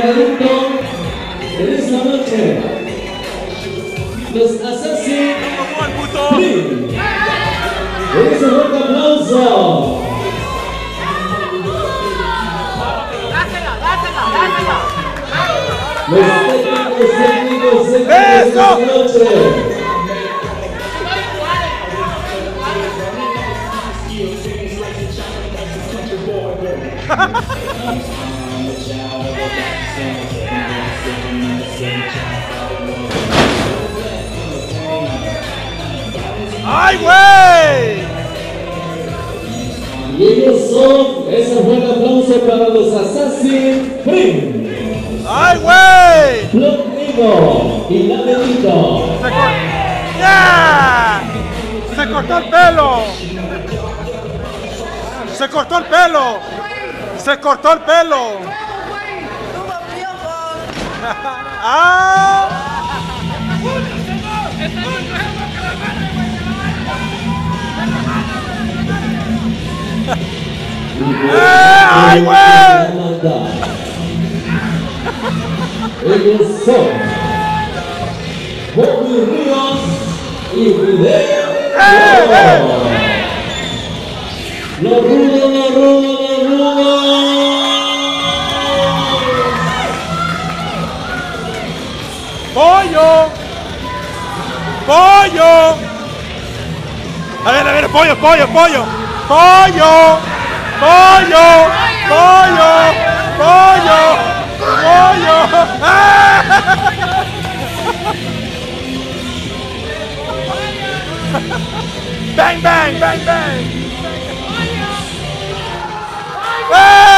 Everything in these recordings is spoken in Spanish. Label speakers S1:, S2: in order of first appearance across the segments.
S1: laberinto en esta noche. Los Assassin Creed. Con ese fuerte aplauso.
S2: Dásela, dásela, dásela.
S1: Los técnicos, técnicos, técnicos de esta noche.
S3: ¡Ay, güey!
S1: Y ellos son, ese fuerte aplauso para los Assassin Creed.
S3: ¡Ay, güey!
S1: Plot Nigo y Laberinto.
S3: Se cortó. ¡Ya! Se cortó el pelo. Se cortó el pelo. Se cortó el pelo. ¡Ah! ¡Ay, güey!
S1: Ellos son Bobby Ríos y Fidel Bravo. Lo rudo, lo rudo,
S3: ¡Pollo! ¡Pollo! A ver, a ver, pollo, pollo, pollo. ¡Pollo! ¡Pollo! ¡Pollo! ¡Pollo! ¡Pollo! ¡Bang, bang, bang, bang! ¡Eh!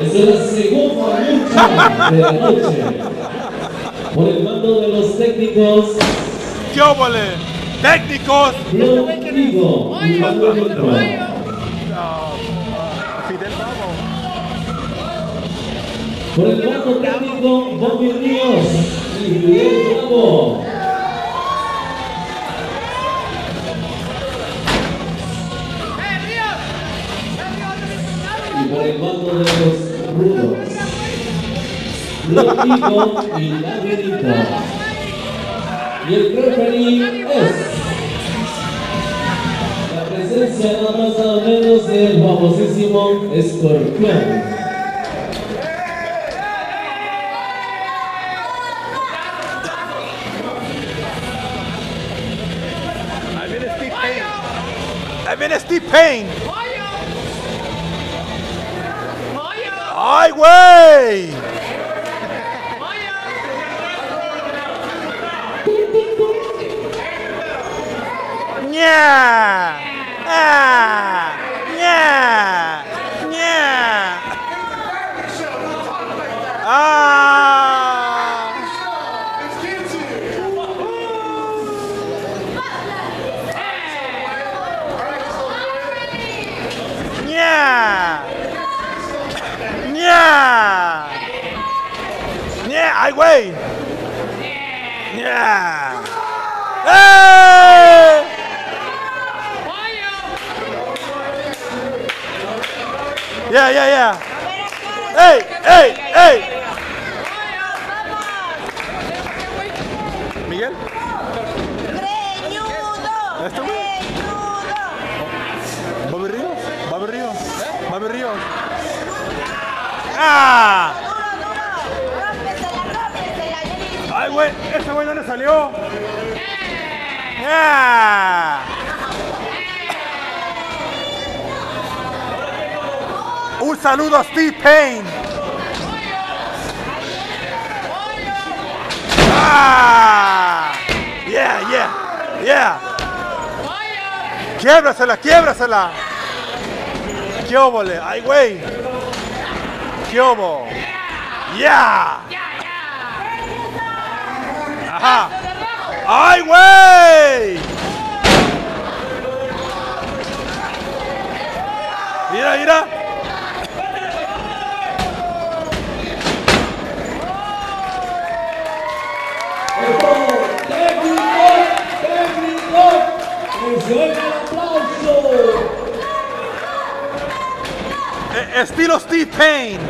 S1: Es segunda lucha de la noche. Por el mando de los técnicos,
S3: ¡Qué óvole! ¡Técnicos!
S1: Plot Nigo y.
S3: Fidel Bravo.
S1: Por el mando técnico, Bobby Ríos y Fidel Bravo. Y por el mando de los rudos, Plot Nigo y Laberinto. Y el referee es la presencia nada más nada menos del famosísimo Escorpión.
S3: Ahí viene Steve Payne. Ahí viene Steve Payne. ¡Ay, güey! ¡Ña! ¡Ah! ¡Ña! ¡Ña! ¡Ah! ¡Ña! ¡Ña! ¡Ña! ¡Ay, güey! ¡Ña! ¡Eh! ¡Ya, ya, ya! ¡Ey, ey, ey! ¿Miguel?
S2: Greñudo.
S3: ¿Esto, güey?
S2: Greñudo.
S3: ¿Bobby Ríos? ¿Bobby Ríos? ¿Bobby Ríos? ¡Ah! ¡Ay, güey! ¿Ese güey dónde salió? ¡Ah! Un saludo a Steve Payne. ¡Ah! ¡Yeah, yeah, yeah! ¡Quiébrasela, quiébrasela! ¡Qué! ¡Ay, güey! ¡Qué óvo! ¡Yeah! ¡Ajá! ¡Ay, güey! Mira, mira. estilo Steve Payne.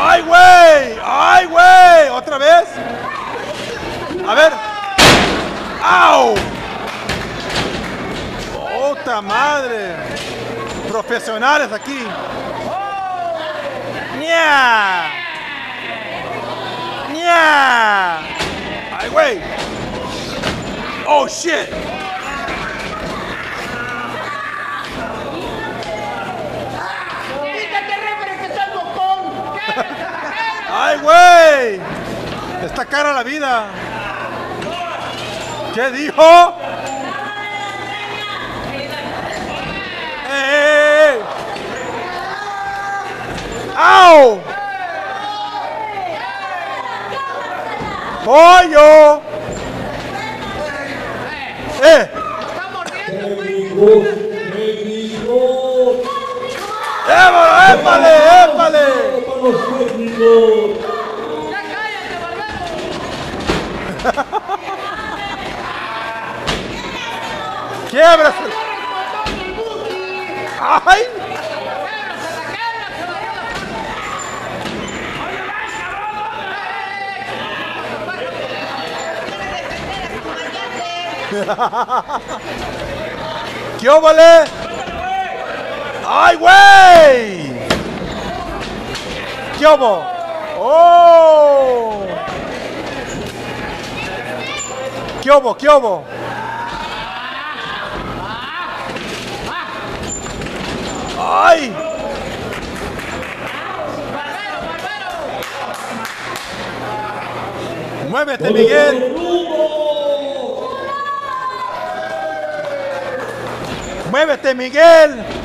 S3: ¡Ay, güey! ¡Ay, güey! ¿Otra vez? A ver. ¡Au! ¡Puta madre! Profesionales aquí. ¡Nya! ¡Nya! ¡Ay, güey! ¡Oh, shit! ¡Ay, güey! Está cara la vida. ¿Qué dijo? ¡Eh, eh, eh! ¡Au! ¡Pollo! ¡Eh!
S1: Técnicos, técnicos.
S3: ¡Épale, épale, épale!
S1: Técnicos.
S3: ¡Quiebras! ¡Ay! ¿Qué óvole? ¡Ay, güey! ¿Qué hubo? ¡Oh! ¿Qué hubo? ¡Ay! ¡Muévete, Miguel! ¡Muévete, Miguel!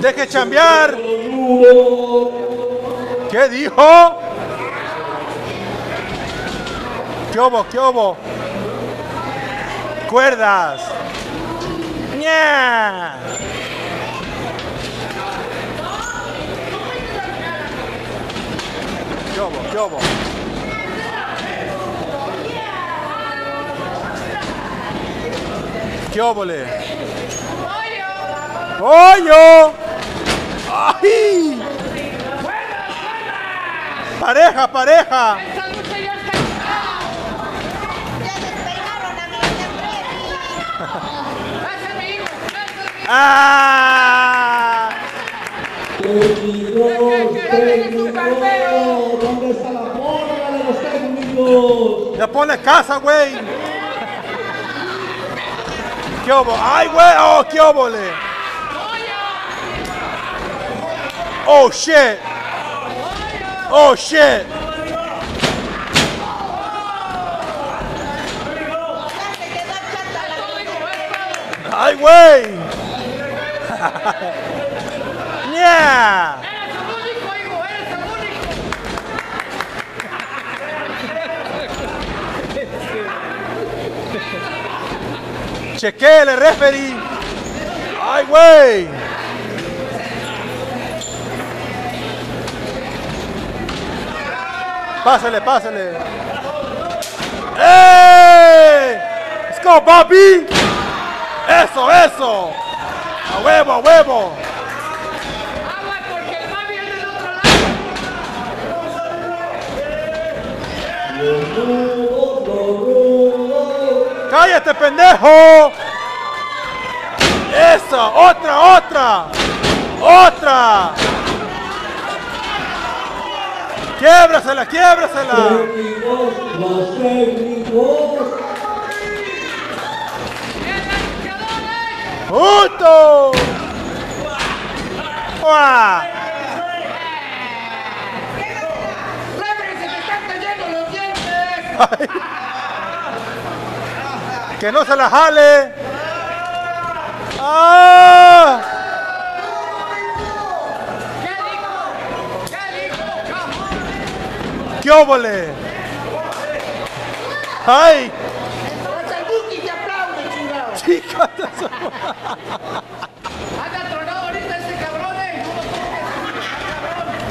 S3: ¡Deje chambear! ¿Qué dijo? ¿Qué hubo? ¿Qué hubo? ¡Cuerdas! ¡Nya! ¿Qué hubo? ¿Qué hubo? ¿Qué óvole? ¡Pollo! ¡Ay! ¡Pareja, pareja! ¡Ah!
S1: ¿Dónde está la porra de los técnicos?
S3: ¡Ya ponle casa, güey! ¿Qué hubo? ¡Ay, güey! ¡Oh, qué óvole! ¡Oh, shit! ¡Oh, shit! ¡Ay, güey!
S2: Único.
S3: ¡Chequele, referee! ¡Ay, güey! Pásale, pásale. ¡Ey! ¡Let's go, Bobby! ¡Eso, eso! ¡A huevo, a huevo! ¡Cállate, pendejo! ¡Eso! ¡Otra, otra! ¡Otra! ¡Quiebrasela, quiebrasela!
S1: Técnicos, los técnicos.
S3: ¡Que no se la jale! ¡Ah!
S2: ¡Qué
S3: óvole! ¡Ay!
S2: Hasta el Buki te aplaude, chingado.
S3: ¡Chica!
S2: Anda tronado ahorita este cabrón, eh.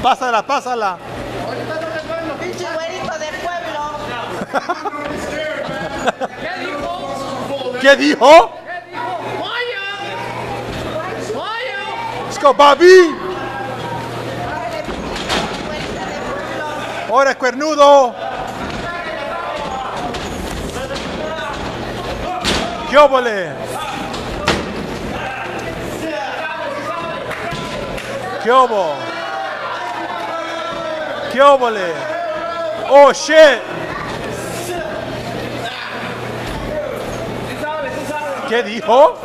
S3: Pásala, pásala.
S2: Ahorita no te pueden los
S4: pinche güerito del pueblo.
S2: ¿Qué dijo?
S3: ¿Qué dijo?
S2: ¿Qué dijo?
S3: ¡Let's go, Bobby! Ahora es cuernudo. ¿Qué óvole? ¿Qué óvo? ¿Qué óvole? Oh shit. ¿Qué dijo?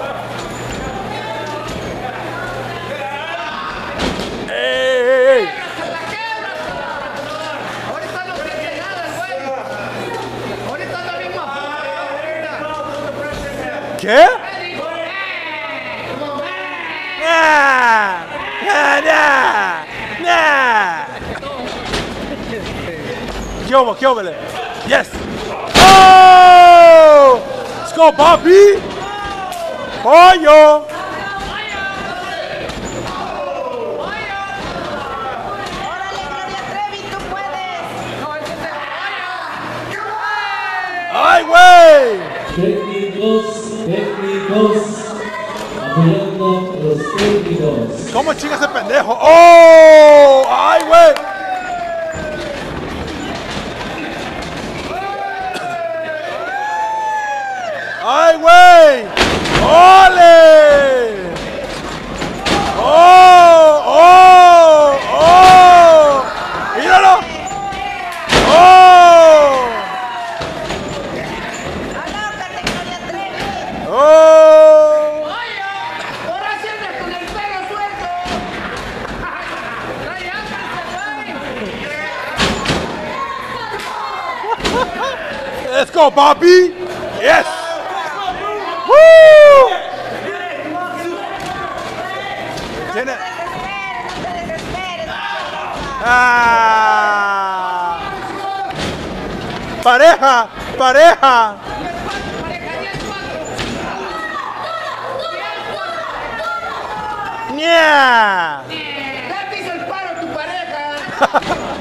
S2: Ahorita.
S3: ¿Qué? Nah, nah, nah, nah. ¿Qué hubo? ¿Qué hubo? Yes. Oh! Let's go, Bobby. Pollo.
S4: Órale, Gloria Trevi, tú puedes.
S3: ¡Ay, güey!
S1: Técnicos, técnicos.
S3: ¿Cómo chinga ese pendejo? ¡Oh! ¡Ay, güey! ¡Ay, güey! ¡Ole! ¡Oh! ¡Oh! ¡Oh! ¡Míralo! ¡Oh!
S4: Alócate, Gloria Trevi.
S3: ¡Oh!
S2: Ahora sí andas con el pelo suelto. Trae hambre ese güey.
S3: Let's go, Bobby! Yes! Woo! Tiene...
S4: Desesperes, no te desesperes.
S3: Ah. Pareja, pareja. ¡Nya!
S2: Ya te hizo el paro tu pareja.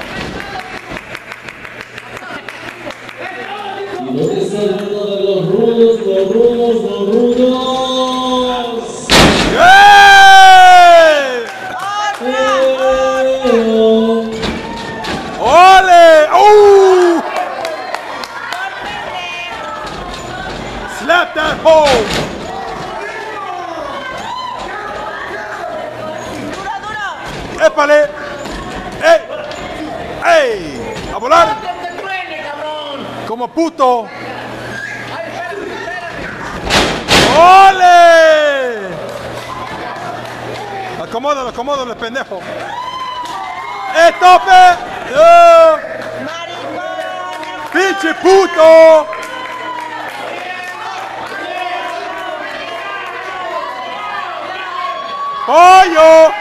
S1: Y lo que está hablando de los rudos, los rudos, los rudos. ¡Eh!
S3: ¡Ole! ¡Uh! Slap that hole!
S4: Duro, duro.
S3: ¡Épale! ¡Ey! ¡Ey! ¡A volar! ¡Como puto! ¡Ole! Acomódalo, acomódalo, pendejo. ¡Eh, tope!
S4: Maricón.
S3: ¡Pinche puto! ¡Pollo!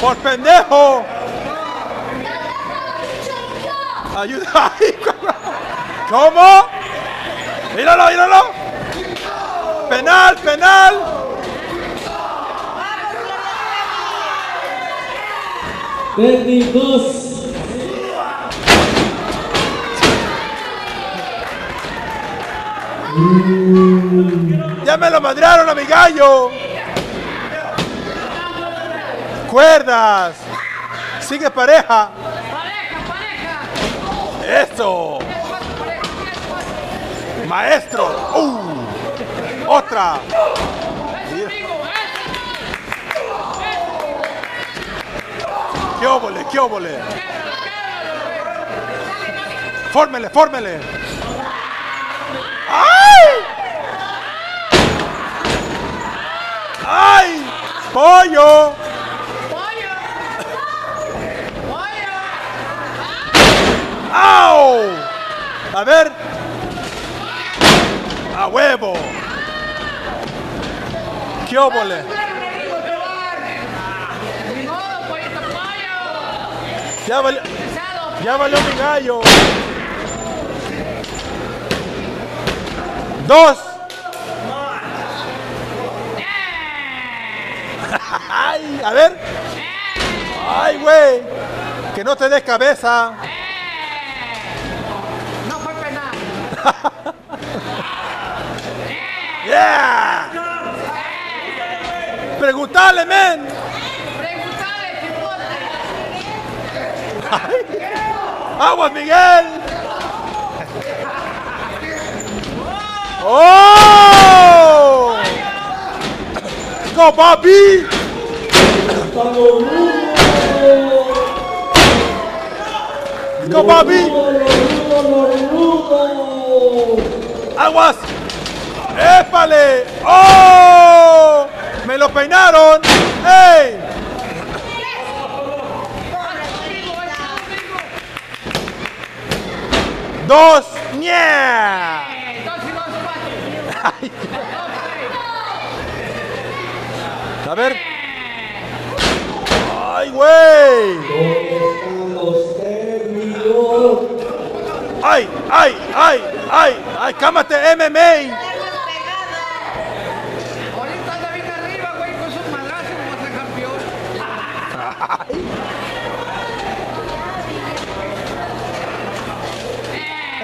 S3: ¡Por pendejo! ¡Ayuda! ¿Cómo? ¡Míralo, míralo! ¡Penal, penal!
S1: Técnicos.
S3: ¡Ya me lo madrearon a mi gallo! ¡Cuerdas! ¡Sigue pareja!
S2: Pareja, pareja.
S3: ¡Eso! ¡Maestro! ¡Uh! ¡Otra! ¡Qué óvole, qué óvole! ¡Fórmele, fórmele! ¡Ay! ¡Ay! Pollo.
S2: Pollo.
S3: ¡Au! A ver. ¡A huevo! ¡Qué óvole! Ya valió, ya valió mi gallo. Dos. Ay, a ver. Ay, güey. Que no te des cabeza.
S2: No fue penal.
S3: Preguntale, men. Miguel. ¡Oh! ¡Go, papi! ¡Go, papi! ¡Aguas! ¡Épale! ¡Oh! ¡Me lo peinaron! ¡Ey! ¡Dos! ¡Nie!
S2: Dos y dos, cuatro.
S3: A ver. ¡Ay, güey! ¡Ay, ay, ay, ay! ¡Ay, cámate, MMA!
S2: Ahorita anda bien arriba, güey, con sus madrazos, como ser campeón.
S3: Ah.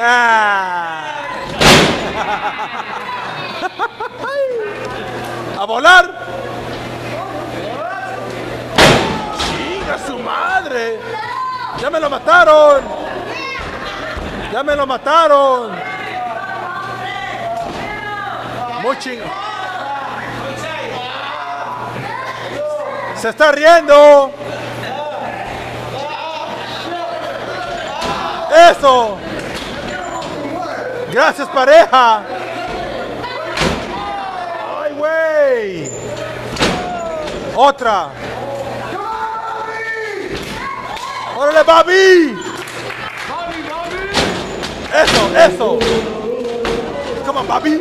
S3: ¡A volar! ¡Chinga su madre! ¡Ya me lo mataron! ¡Ya me lo mataron! Muy chingo. ¡Se está riendo! ¡Eso! Gracias, pareja. ¡Ay, güey! Otra. ¡Órale, Bobby! Eso, eso. Come on, Bobby.